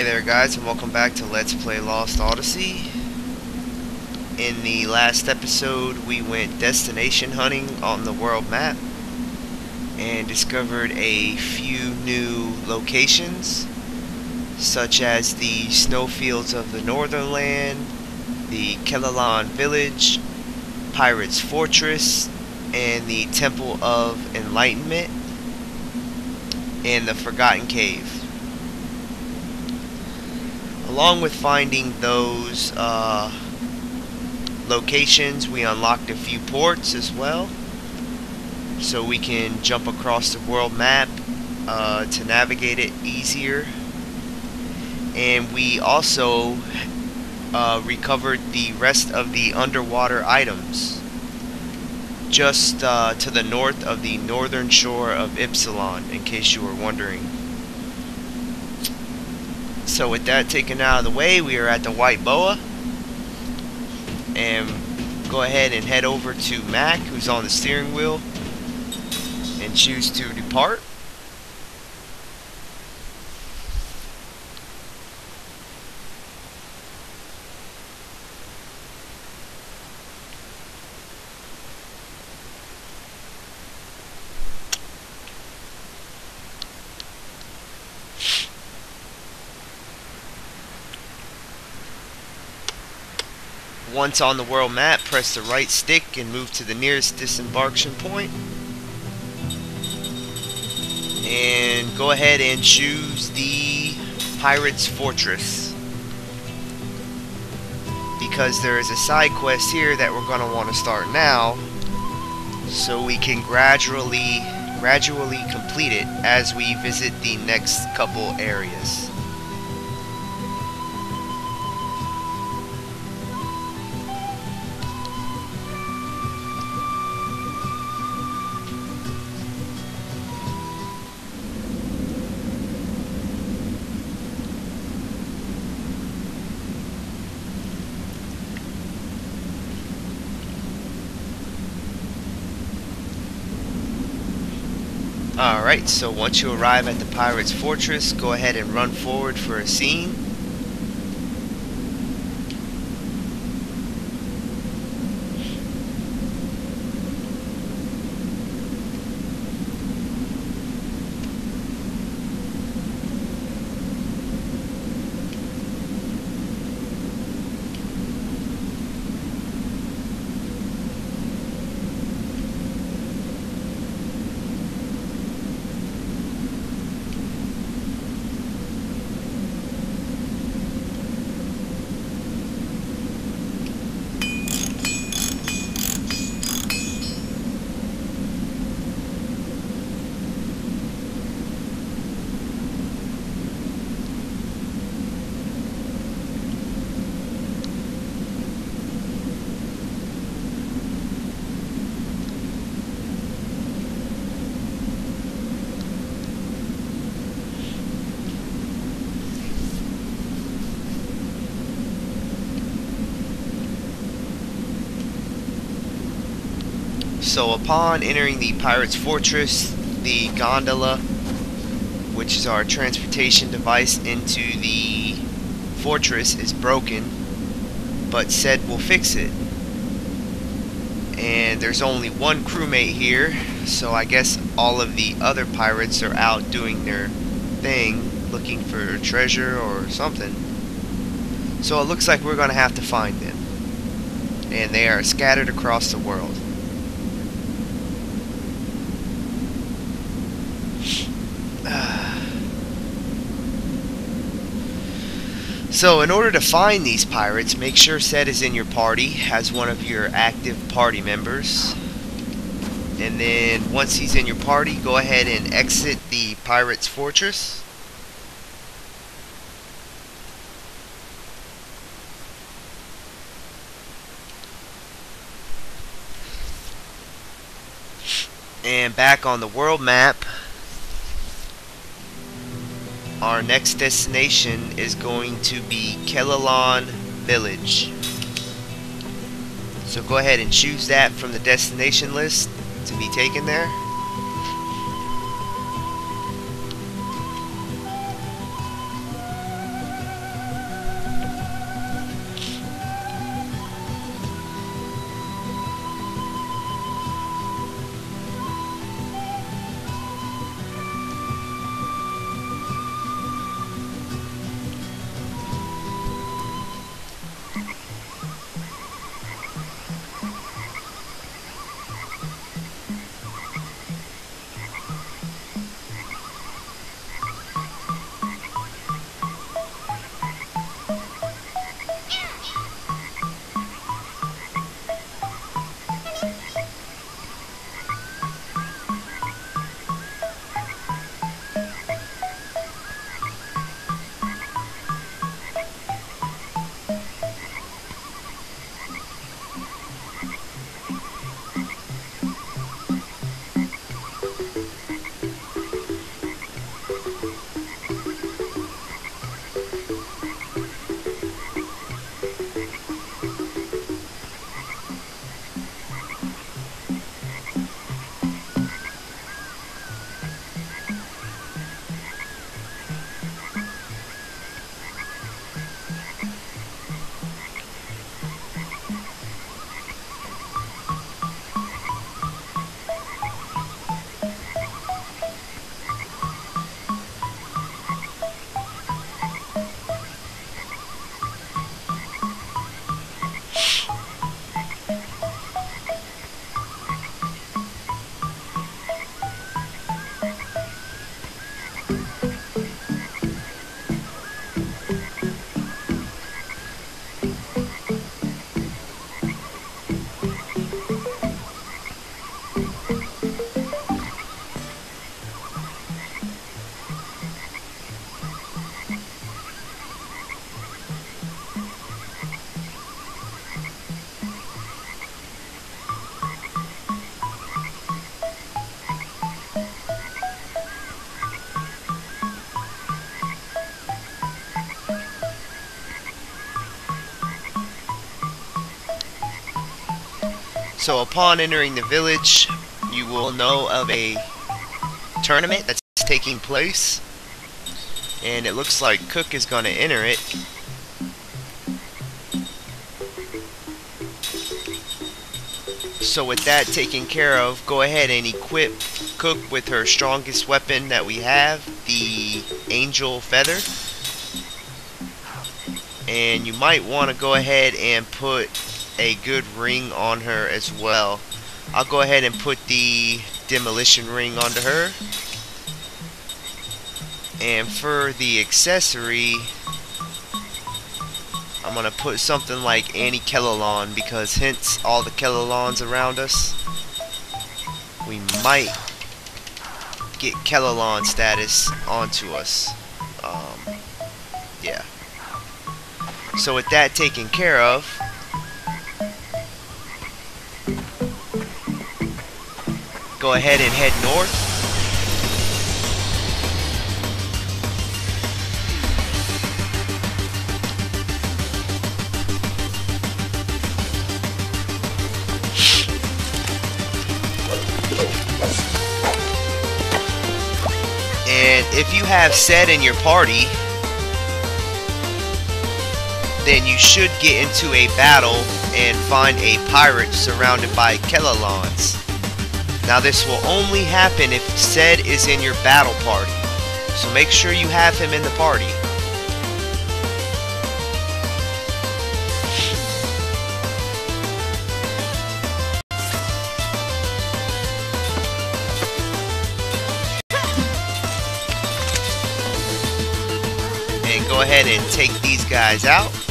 Hey there guys and welcome back to Let's Play Lost Odyssey. In the last episode we went destination hunting on the world map and discovered a few new locations such as the snowfields of the northern land, the Kelolon village, Pirate's Fortress, and the Temple of Enlightenment, and the Forgotten Cave along with finding those uh, locations we unlocked a few ports as well. So we can jump across the world map uh, to navigate it easier. And we also uh, recovered the rest of the underwater items. Just uh, to the north of the northern shore of Ypsilon, in case you were wondering so with that taken out of the way, we are at the White Boa. And go ahead and head over to Mack, who's on the steering wheel, and choose to depart. Once on the world map, press the right stick and move to the nearest disembarkation point. And go ahead and choose the Pirate's Fortress. Because there is a side quest here that we're going to want to start now. So we can gradually, gradually complete it as we visit the next couple areas. Alright, so once you arrive at the Pirate's Fortress, go ahead and run forward for a scene. So upon entering the Pirate's Fortress, the gondola, which is our transportation device into the fortress, is broken, but Sed we'll fix it. And there's only one crewmate here, so I guess all of the other pirates are out doing their thing, looking for treasure or something. So it looks like we're going to have to find them. And they are scattered across the world. So in order to find these pirates, make sure Sed is in your party has one of your active party members. And then once he's in your party, go ahead and exit the pirate's fortress. And back on the world map, our next destination is going to be Kelolon Village. So go ahead and choose that from the destination list to be taken there. So upon entering the village, you will know of a tournament that's taking place. And it looks like Cooke is going to enter it. So with that taken care of, go ahead and equip Cooke with her strongest weapon that we have, the Angel Feather. And you might want to go ahead and put a good ring on her as well. I'll go ahead and put the demolition ring onto her. And for the accessory, I'm going to put something like Annie Kelolon because hence all the Kelolons around us, we might get Kelolon status onto us. Um, yeah. So with that taken care of, go ahead and head north. And if you have Sed in your party, then you should get into a battle and find a pirate surrounded by Kelolons. Now this will only happen if Sed is in your battle party. So make sure you have him in the party. And go ahead and take these guys out.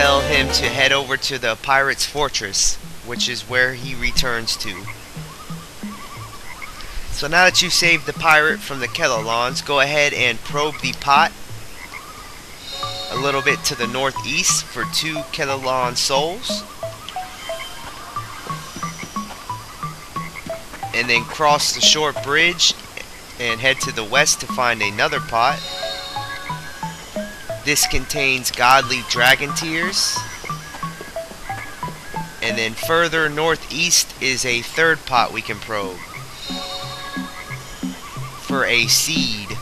Tell him to head over to the Pirate's Fortress, which is where he returns to. So now that you've saved the pirate from the Kelolons, go ahead and probe the pot a little bit to the northeast for two Kelolon souls. and then cross the short bridge and head to the west to find another pot. This contains godly dragon tears. And then further northeast is a third pot we can probe for a seed.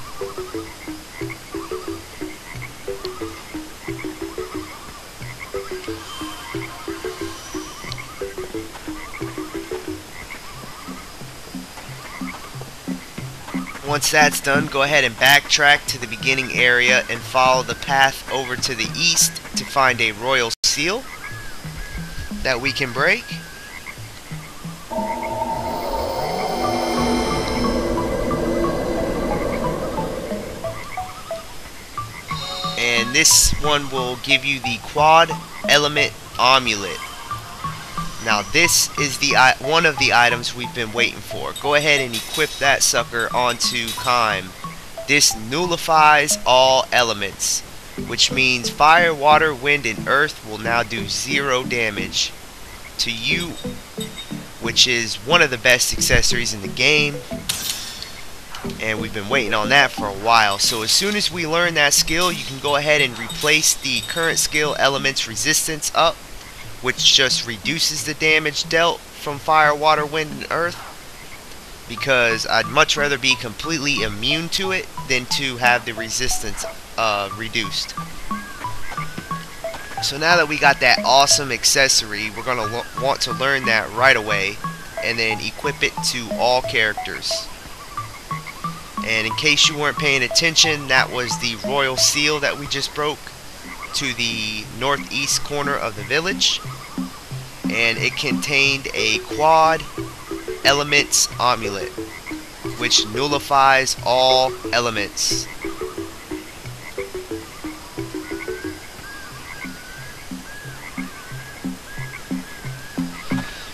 Once that's done, go ahead and backtrack to the beginning area and follow the path over to the east to find a royal seal that we can break. And this one will give you the quad element amulet. Now this is the one of the items we've been waiting for. Go ahead and equip that sucker onto Kaim. This nullifies all elements. which means fire, water, wind, and earth will now do zero damage to you, which is one of the best accessories in the game. And we've been waiting on that for a while. So as soon as we learn that skill, you can go ahead and replace the current skill element's resistance up, which just reduces the damage dealt from fire, water, wind, and earth. Because I'd much rather be completely immune to it than to have the resistance uh, reduced. So now that we got that awesome accessory, we're going to want to learn that right away and then equip it to all characters. And in case you weren't paying attention, that was the royal seal that we just broke to the northeast corner of the village. And it contained a quad elements amulet, which nullifies all elements.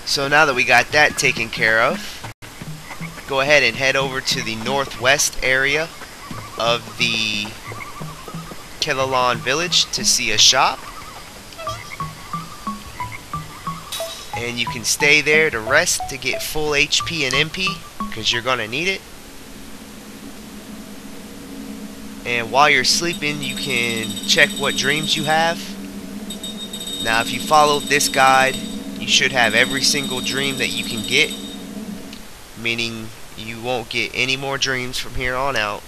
So now that we got that taken care of, go ahead and head over to the northwest area of the Kelolon village to see a shop. And you can stay there to rest to get full HP and MP because you're going to need it. And while you're sleeping, you can check what dreams you have. Now, if you follow this guide, you should have every single dream that you can get meaning you won't get any more dreams from here on out.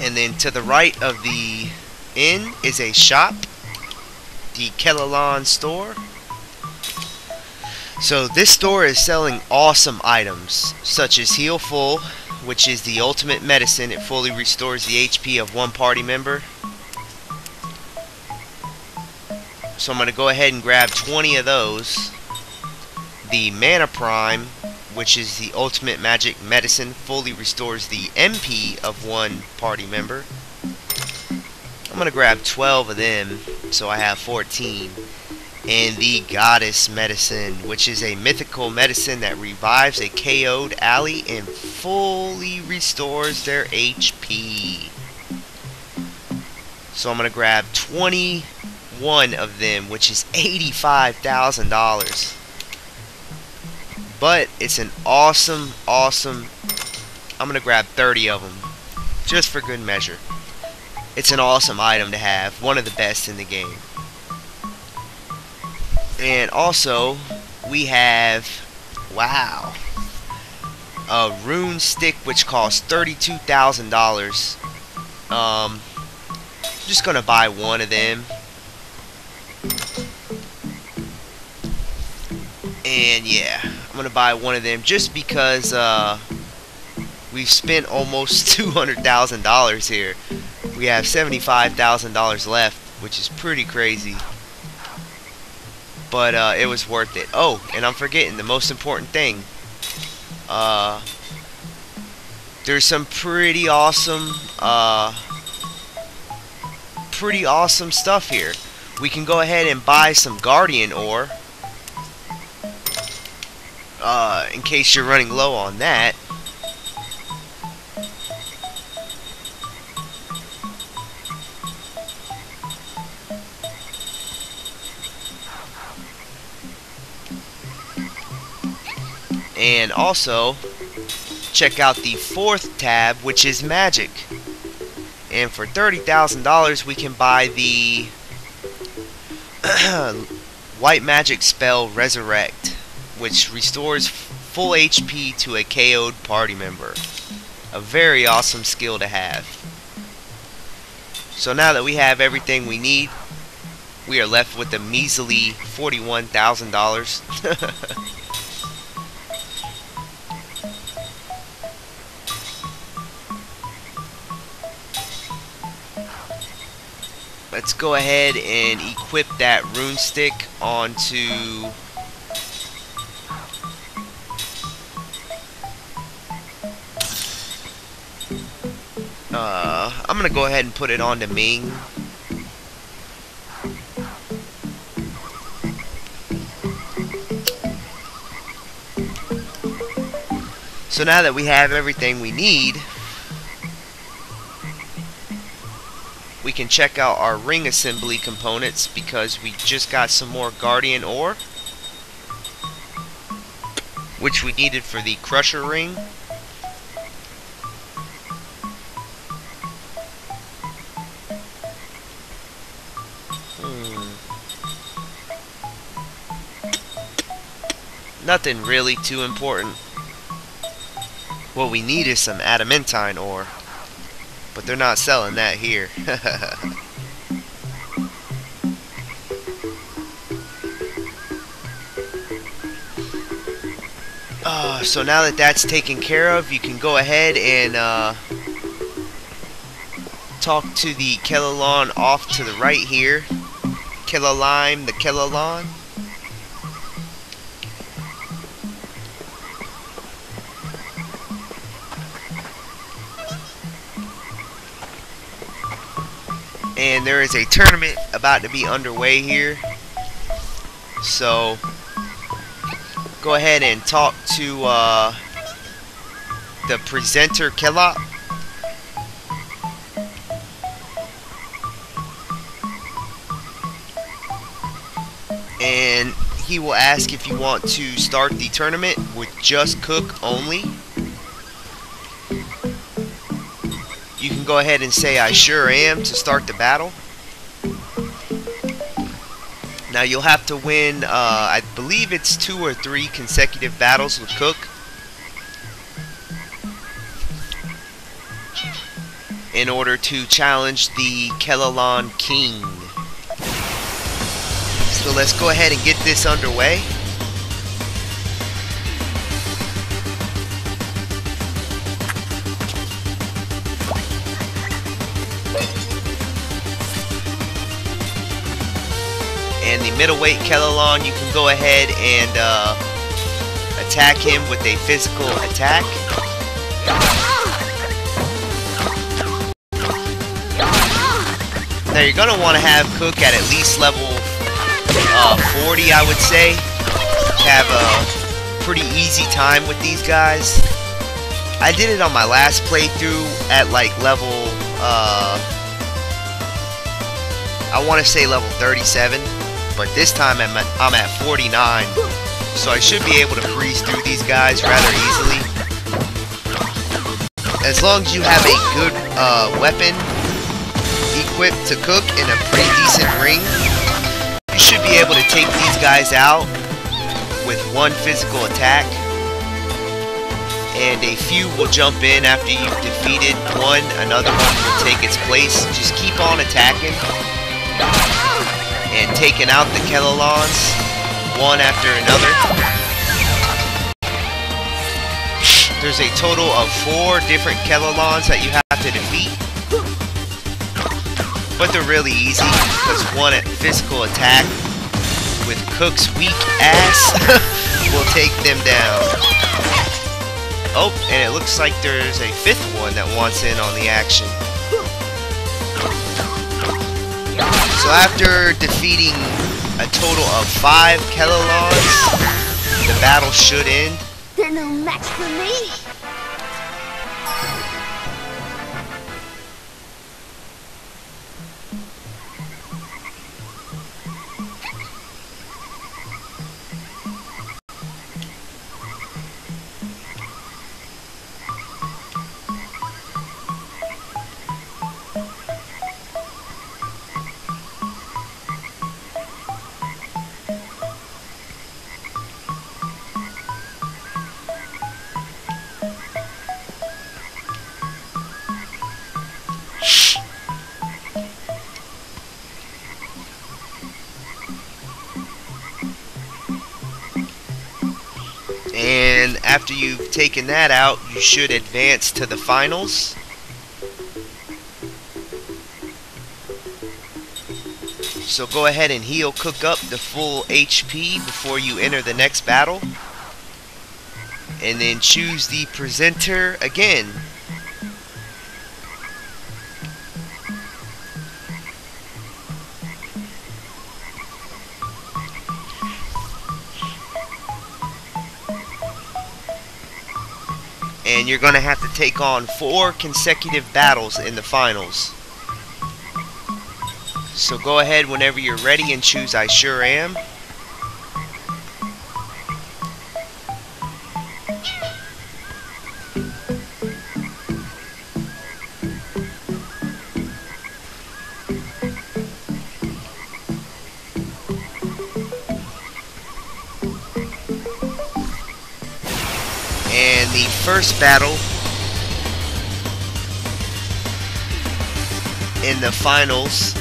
And then to the right of the inn is a shop, the Kelolon store. So this store is selling awesome items, such as Heal Full, which is the ultimate medicine. It fully restores the HP of one party member. So I'm going to go ahead and grab 20 of those. The Mana Prime, which is the ultimate magic medicine, fully restores the MP of one party member. I'm going to grab 12 of them, so I have 14 and the Goddess Medicine, which is a mythical medicine that revives a KO'd ally and fully restores their HP. So I'm going to grab 21 of them, which is $85,000. But it's an awesome, awesome... I'm going to grab 30 of them, just for good measure. It's an awesome item to have, one of the best in the game. And also, we have, wow, a rune stick which costs $32,000. Um, I'm just going to buy one of them. And yeah, I'm to buy one of them just because uh, we've spent almost $200,000 here. We have $75,000 left, which is pretty crazy but uh, it was worth it. Oh, and I'm forgetting the most important thing. Uh, there's some pretty awesome, uh, pretty awesome stuff here. We can go ahead and buy some Guardian ore. Uh, in case you're running low on that. And also, check out the fourth tab, which is Magic. And for $30,000, we can buy the White Magic spell Resurrect, which restores full HP to a KO'd party member. A very awesome skill to have. So now that we have everything we need, we are left with a measly $41,000. let's go ahead and equip that rune stick onto I'm gonna go ahead and put it on to Ming. So now that we have everything we need, we can check out our ring assembly components because we just got some more Guardian ore which we needed for the crusher ring nothing really too important what we need is some adamantine ore but they're not selling that here. uh, so now that that's taken care of, you can go ahead and uh, talk to the Kelolon off to the right here. Kellalime, the Kelolon. There is a tournament about to be underway here. So go ahead and talk to uh, the presenter Kellop and he will ask if you want to start the tournament with just Cooke only you can go ahead and say I sure am to start the battle. Now you'll have to win, uh, I believe it's two or three consecutive battles with Cooke. In order to challenge the Kelolon King. So let's go ahead and get this underway. And the middleweight Kelolon, you can go ahead and uh, attack him with a physical attack. Now you're going to want to have Cooke at at least level uh, 40, I would say. Have a pretty easy time with these guys. I did it on my last playthrough at like level, uh, I want to say level 37 but this time I'm at, I'm at 49, so I should be able to breeze through these guys rather easily. As long as you have a good uh, weapon equipped to Cooke in a pretty decent ring, you should be able to take these guys out with one physical attack. And a few will jump in after you've defeated one, another one will take its place. Just keep on attacking and taking out the Kelolons one after another. There's a total of four different Kellalons that you have to defeat. But they're really easy because one at physical attack with Cooke's weak ass will take them down. Oh, and it looks like there's a fifth one that wants in on the action. So after defeating a total of five Kelolons, the battle should end. They're no match for me. And after you've taken that out, you should advance to the finals. So go ahead and heal Cooke up the full HP before you enter the next battle. And then choose the presenter again. And you're going to have to take on four consecutive battles in the finals. So go ahead whenever you're ready and choose I sure am. And the first battle in the finals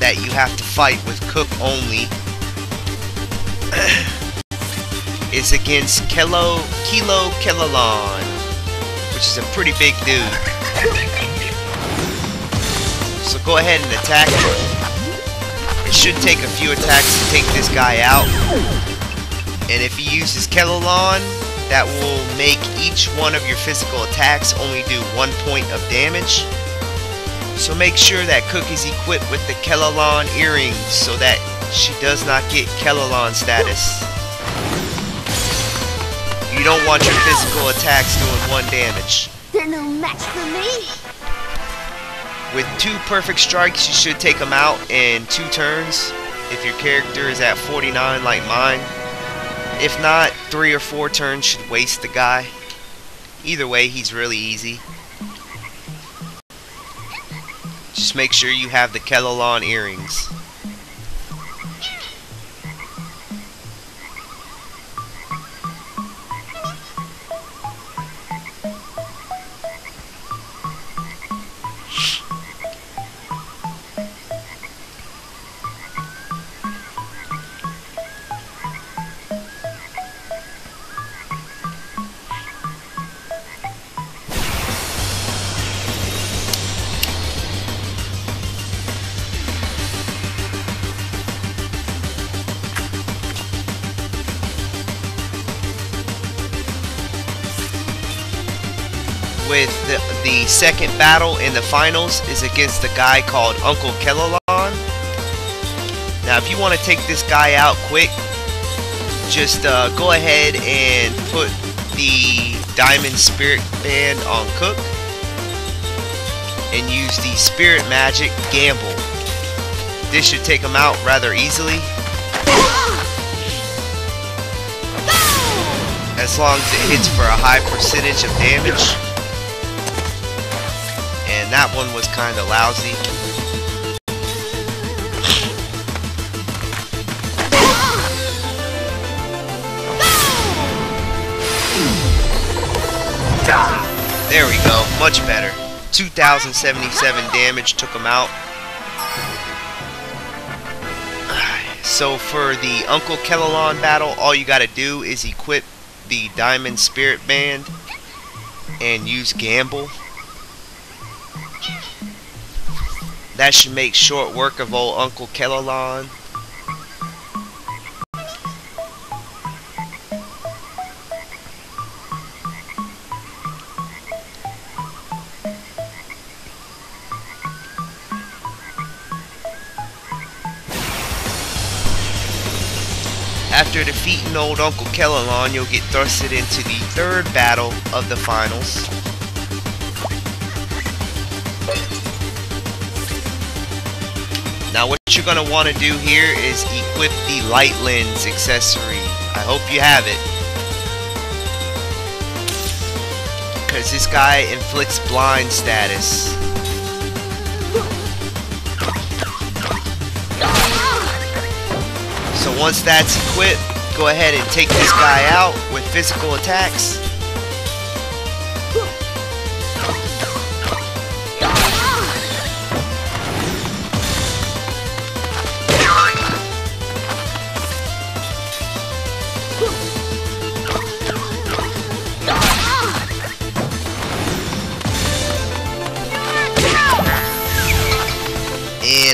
that you have to fight with Cooke only is against Kelo Kilo Kelolon, which is a pretty big dude. So go ahead and attack him. It should take a few attacks to take this guy out. And if he uses Kelolon, that will make each one of your physical attacks only do one point of damage. So make sure that Cooke is equipped with the Kelolon earrings so that she does not get Kelolon status. You don't want your physical attacks doing one damage. They're no match for me. With two perfect strikes, you should take them out in two turns if your character is at 49 like mine. If not, three or four turns should waste the guy. Either way, he's really easy. Just make sure you have the Kelolon earrings. Second battle in the finals is against a guy called Uncle Kelolon. Now, if you want to take this guy out quick, just uh, go ahead and put the Diamond Spirit Band on Cooke and use the Spirit Magic Gamble. This should take him out rather easily. As long as it hits for a high percentage of damage and that one was kind of lousy. There we go, much better. 2,077 damage took him out. So for the Uncle Kelolon battle, all you gotta do is equip the Diamond Spirit Band and use Gamble. That should make short work of old Uncle Kelolon. After defeating old Uncle Kelolon, you'll get thrusted into the third battle of the finals. You're going to want to do here is equip the light lens accessory. I hope you have it. Because this guy inflicts blind status. So once that's equipped, go ahead and take this guy out with physical attacks.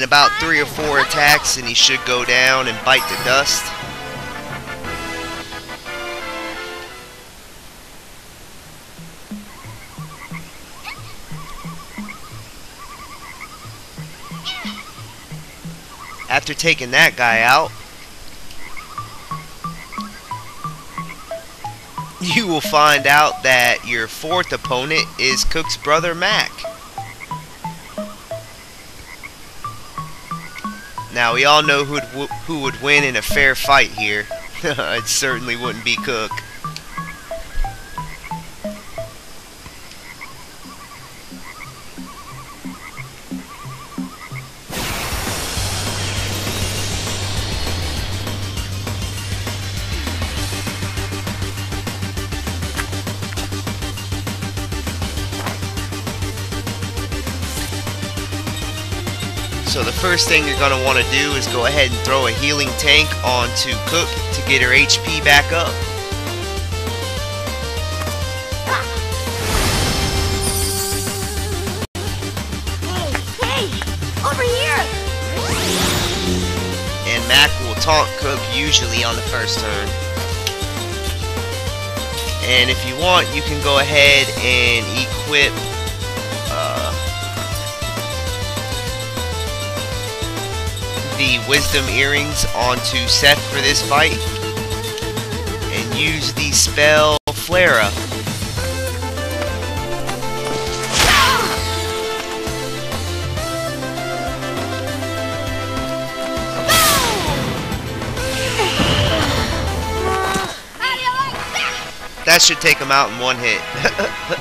About three or four attacks and he should go down and bite the dust. After taking that guy out, you will find out that your fourth opponent is Cooke's brother Mack. Now we all know who'd, who would win in a fair fight here. it certainly wouldn't be Cooke. So the first thing you're going to want to do is go ahead and throw a healing tank onto Cooke to get her HP back up. Hey, hey, over here! And Mack will taunt Cooke usually on the first turn. And if you want, you can go ahead and equip the Wisdom Earrings onto Seth for this fight. And use the spell Flare Up. How do you like that? That should take him out in one hit.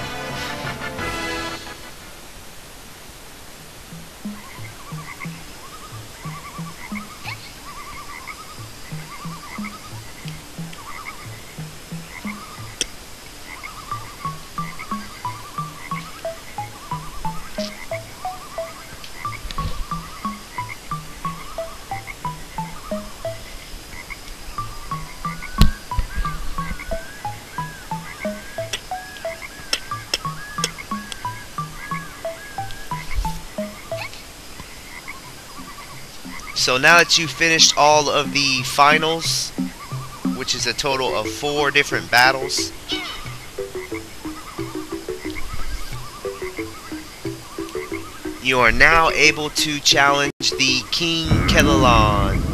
So now that you've finished all of the finals, which is a total of four different battles, you are now able to challenge the King Kelolon.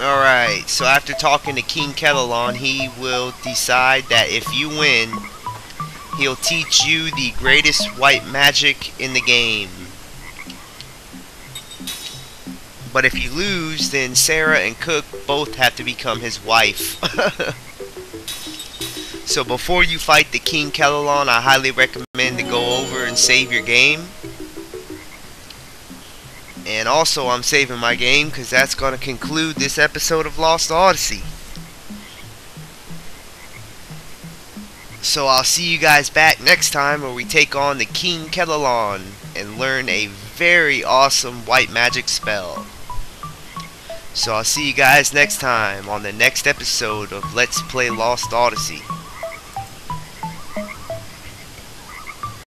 Alright, so after talking to King Kelolon, he will decide that if you win, he'll teach you the greatest white magic in the game. But if you lose, then Sarah and Cooke both have to become his wife. so before you fight the King Kelolon, I highly recommend to go over and save your game. And also, I'm saving my game because that's going to conclude this episode of Lost Odyssey. So I'll see you guys back next time where we take on the King Kelolon and learn a very awesome white magic spell. So I'll see you guys next time on the next episode of Let's Play Lost Odyssey.